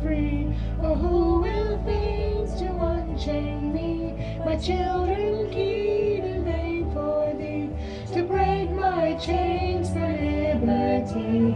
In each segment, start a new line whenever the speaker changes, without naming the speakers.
free. Oh, who will things to unchain me? My children keep in vain for thee to break my chains, for liberty.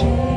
Jesus.